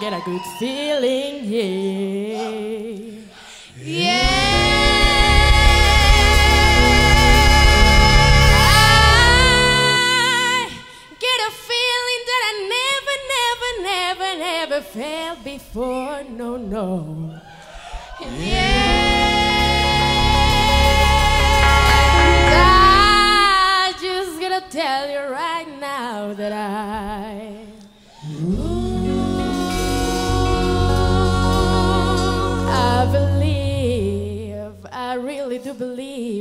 get a good feeling here. I get a feeling that I never, never, never, never felt before. No, no. I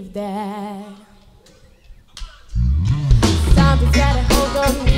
believe that. Something's gotta hold on me.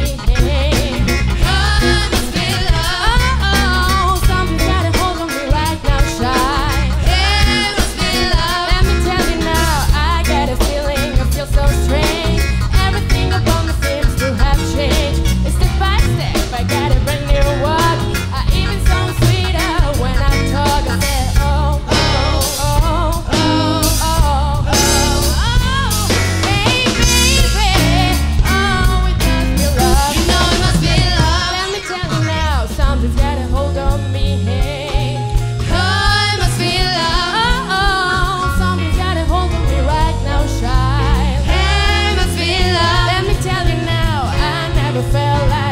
never felt like